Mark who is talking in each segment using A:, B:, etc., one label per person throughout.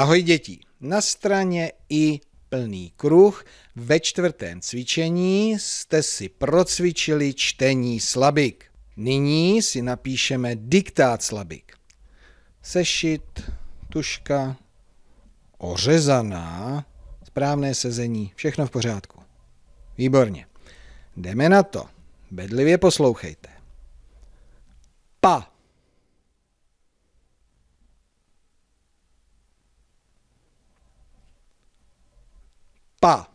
A: Ahoj děti, na straně i plný kruh ve čtvrtém cvičení jste si procvičili čtení slabik. Nyní si napíšeme diktát slabik. Sešit, tuška, ořezaná, správné sezení, všechno v pořádku. Výborně. Jdeme na to. Bedlivě poslouchejte. Pa. Pa.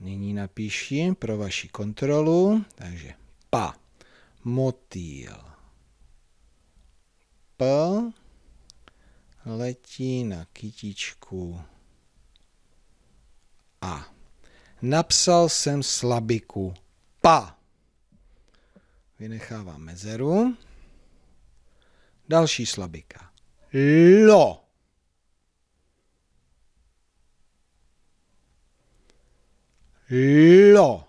A: Nyní napíši pro vaši kontrolu, takže pa, motýl, p, letí na kytičku a. Napsal jsem slabiku pa. Vynechávám mezeru. Další slabika. Lo. Lo.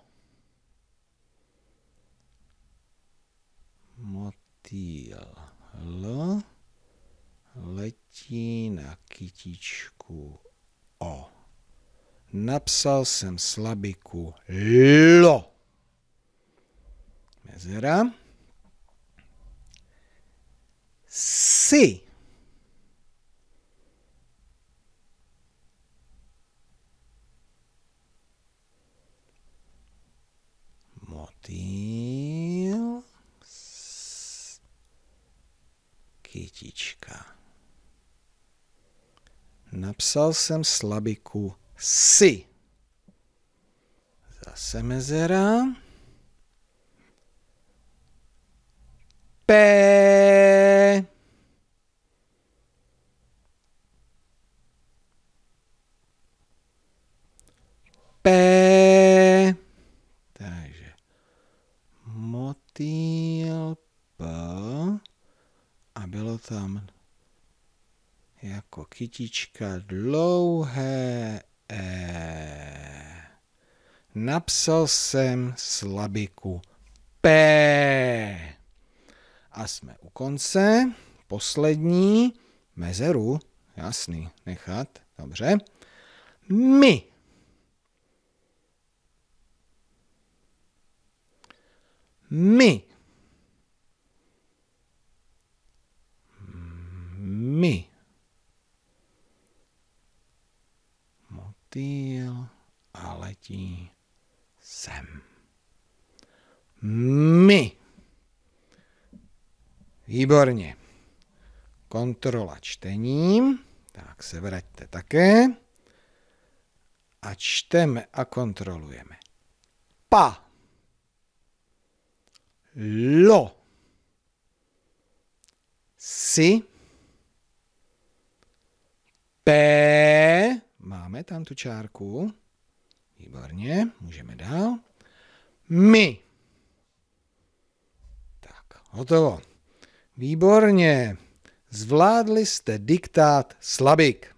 A: Motýl. L. Letí na kytičku O. Napsal jsem slabiku lo. Mezera. Si. Motýl. Kytička. Napsal jsem slabiku si. Zase mezera. P. P. Takže P a bylo tam jako kytička dlouhé E. Napsal jsem slabiku P. A jsme u konce. Poslední mezeru. Jasný, nechat. Dobře. My. My. My. motýl a letí sem. My. Výborně. Kontrola čtením. Tak se vraťte také. A čteme a kontrolujeme. Pa. Lo. Si. P. Máme tam tu čárku. Výborně, můžeme dál. My. Tak, hotovo. Výborně. Zvládli jste diktát slabik.